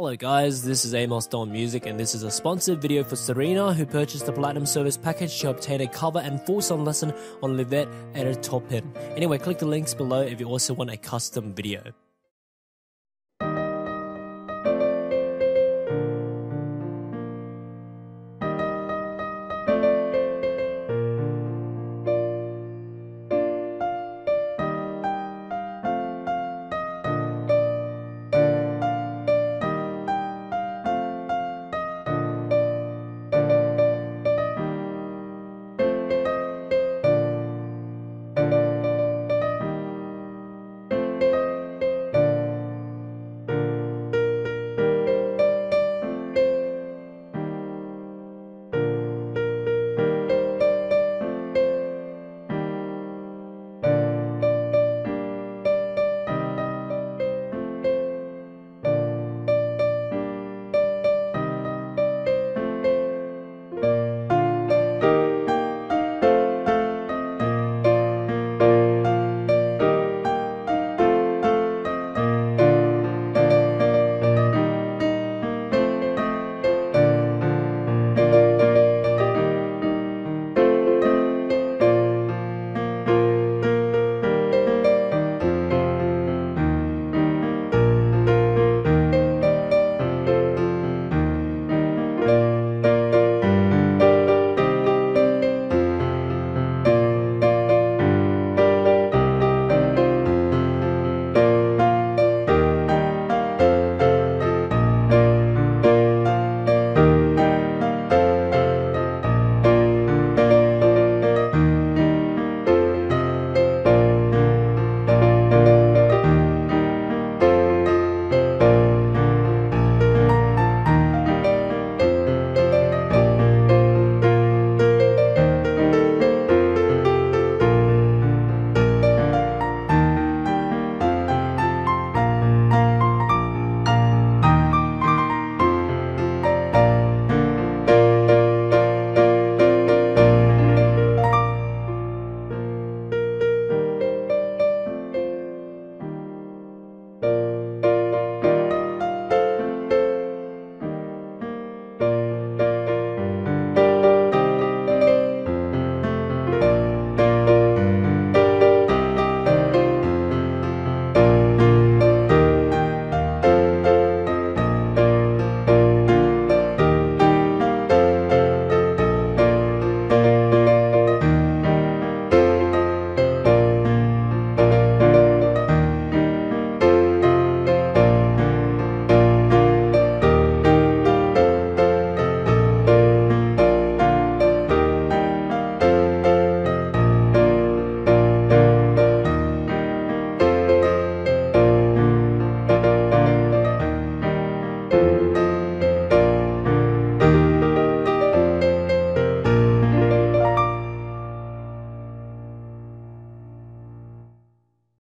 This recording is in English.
Hello guys, this is Amosdoll Music and this is a sponsored video for Serena who purchased the Platinum Service package to obtain a cover and full song lesson on Livette at a top end. Anyway, click the links below if you also want a custom video.